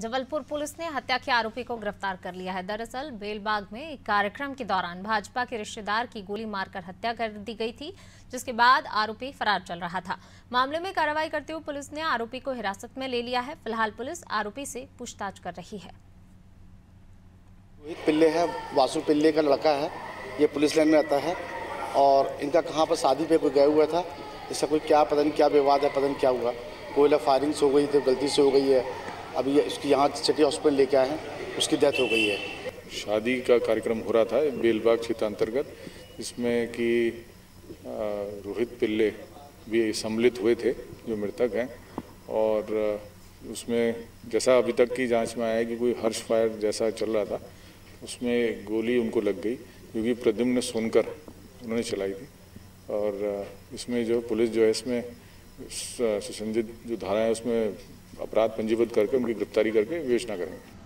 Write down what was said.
Jabalpur police ने हत्या के आरोपी को गिरफ़्तार कर लिया है। दरअसल, बेलबाग में एक कार्यक्रम के दौरान भाजपा के रिश्तेदार की गोली मारकर हत्या कर दी गई थी, जिसके बाद आरोपी फरार चल रहा था। मामले में कार्रवाई करते हुए पुलिस ने आरोपी को हिरासत में ले लिया है। फ़िलहाल पुलिस आरोपी से पूछताछ कर रही है। पिल्ले है, वासु पिल्ले का लड़का है। ये पुलिस लाइन में आता है और इनका कहाँ पर शादी पे कोई गया हुआ था? इसका कोई क्या, पता नहीं क्या विवाद है, पता नहीं क्या हुआ। कोई फायरिंग से हो गई थी, गलती से हो गई है। अभी ये उसकी यहाँ सिटी हॉस्पिटल लेके आए हैं, उसकी डेथ हो गई है। शादी का कार्यक्रम हो रहा था बेलबाग क्षेत्र अंतर्गत, जिसमें कि रोहित पिल्ले भी सम्मिलित हुए थे, जो मृतक हैं। और उसमें जैसा अभी तक की जाँच में आया कि कोई हर्ष फायर जैसा चल रहा था, उसमें गोली उनको लग गई, क्योंकि प्रद्युम्न सोनकर उन्होंने चलाई थी। और इसमें जो पुलिस जो है, इसमें सुसंजित जो धारा है, उसमें अपराध पंजीबद्ध करके उनकी गिरफ्तारी करके विवेचना करेंगे।